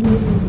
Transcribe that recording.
Mm-hmm.